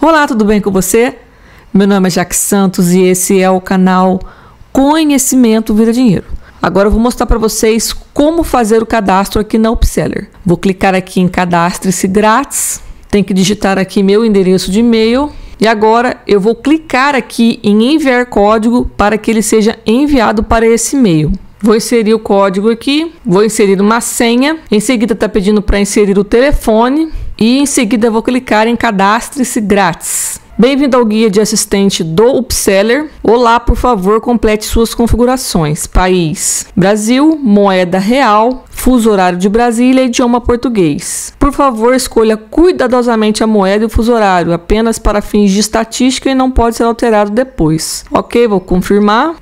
Olá, tudo bem com você? Meu nome é Jaque Santos e esse é o canal Conhecimento Vira Dinheiro. Agora eu vou mostrar para vocês como fazer o cadastro aqui na Upseller. Vou clicar aqui em Cadastre-se grátis, tem que digitar aqui meu endereço de e-mail e agora eu vou clicar aqui em enviar código para que ele seja enviado para esse e-mail. Vou inserir o código aqui, vou inserir uma senha, em seguida está pedindo para inserir o telefone e em seguida vou clicar em cadastre-se grátis. Bem-vindo ao guia de assistente do Upseller. Olá, por favor, complete suas configurações. País: Brasil, moeda real, fuso horário de Brasília e idioma português. Por favor, escolha cuidadosamente a moeda e o fuso horário, apenas para fins de estatística e não pode ser alterado depois. Ok, vou confirmar.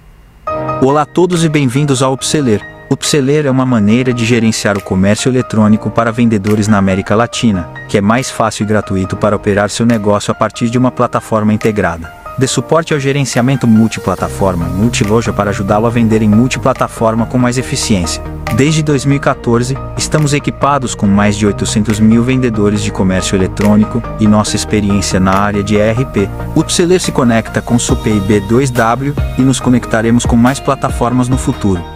Olá a todos e bem-vindos ao Upseller. Upseller é uma maneira de gerenciar o comércio eletrônico para vendedores na América Latina, que é mais fácil e gratuito para operar seu negócio a partir de uma plataforma integrada. Dê suporte ao gerenciamento multiplataforma multiloja para ajudá-lo a vender em multiplataforma com mais eficiência. Desde 2014, estamos equipados com mais de 800 mil vendedores de comércio eletrônico e nossa experiência na área de ERP. O se conecta com SUPEI B2W e nos conectaremos com mais plataformas no futuro.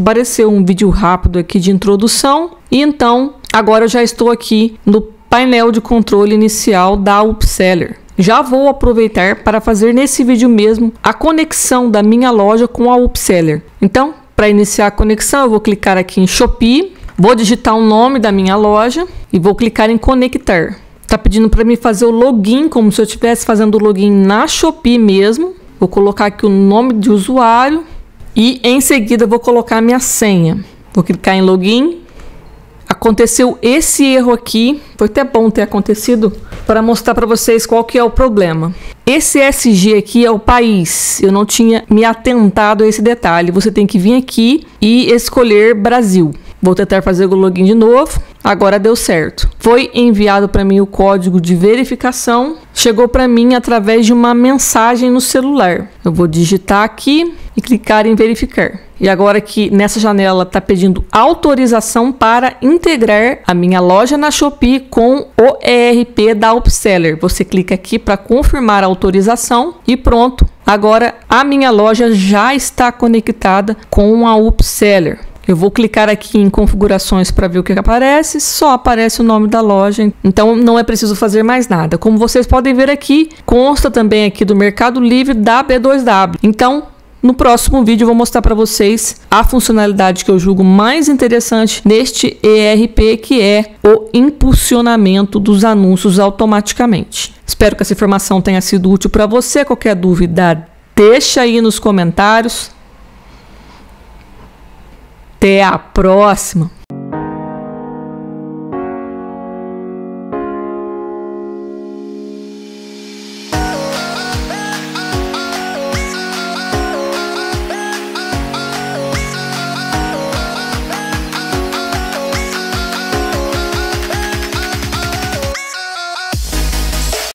Apareceu um vídeo rápido aqui de introdução e então agora eu já estou aqui no painel de controle inicial da Upseller. Já vou aproveitar para fazer nesse vídeo mesmo a conexão da minha loja com a Upseller. Então, para iniciar a conexão, eu vou clicar aqui em Shopee, vou digitar o nome da minha loja e vou clicar em conectar. Tá pedindo para mim fazer o login como se eu estivesse fazendo o login na Shopee mesmo. Vou colocar aqui o nome de usuário e em seguida vou colocar minha senha. Vou clicar em login aconteceu esse erro aqui, foi até bom ter acontecido para mostrar para vocês qual que é o problema. Esse SG aqui é o país. Eu não tinha me atentado a esse detalhe. Você tem que vir aqui e escolher Brasil. Vou tentar fazer o login de novo. Agora deu certo. Foi enviado para mim o código de verificação. Chegou para mim através de uma mensagem no celular. Eu vou digitar aqui e clicar em verificar. E agora que nessa janela está pedindo autorização para integrar a minha loja na Shopee com o ERP da Upseller. Você clica aqui para confirmar a autorização e pronto. Agora a minha loja já está conectada com a Upseller. Eu vou clicar aqui em configurações para ver o que aparece, só aparece o nome da loja, então não é preciso fazer mais nada. Como vocês podem ver aqui, consta também aqui do Mercado Livre da B2W. Então, no próximo vídeo eu vou mostrar para vocês a funcionalidade que eu julgo mais interessante neste ERP, que é o impulsionamento dos anúncios automaticamente. Espero que essa informação tenha sido útil para você. Qualquer dúvida, deixa aí nos comentários. Até a próxima!